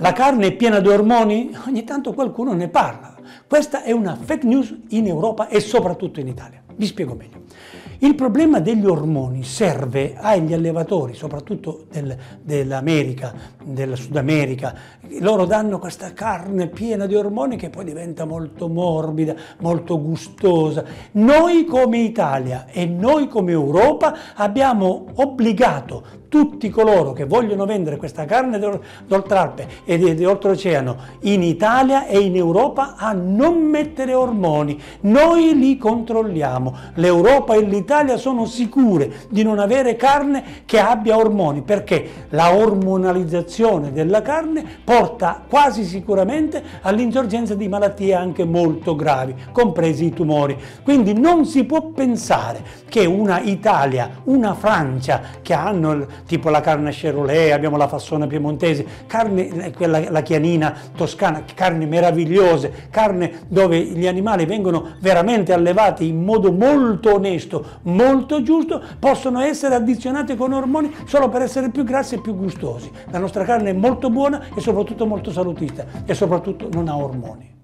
La carne è piena di ormoni? Ogni tanto qualcuno ne parla. Questa è una fake news in Europa e soprattutto in Italia. Vi spiego meglio. Il problema degli ormoni serve agli allevatori, soprattutto del, dell'America, del Sud America. Loro danno questa carne piena di ormoni che poi diventa molto morbida, molto gustosa. Noi come Italia e noi come Europa abbiamo obbligato tutti coloro che vogliono vendere questa carne d'oltralpe e di, di oltreoceano in Italia e in Europa a non mettere ormoni. Noi li controlliamo. L'Europa e l'Italia sono sicure di non avere carne che abbia ormoni perché la ormonalizzazione della carne porta quasi sicuramente all'insorgenza di malattie anche molto gravi, compresi i tumori. Quindi non si può pensare che una Italia, una Francia che hanno tipo la carne Cherolet, abbiamo la fassona piemontese, carne, quella, la chianina toscana, carne meravigliose, carne dove gli animali vengono veramente allevati in modo molto onesto, molto giusto, possono essere addizionati con ormoni solo per essere più grassi e più gustosi. La nostra carne è molto buona e soprattutto molto salutista e soprattutto non ha ormoni.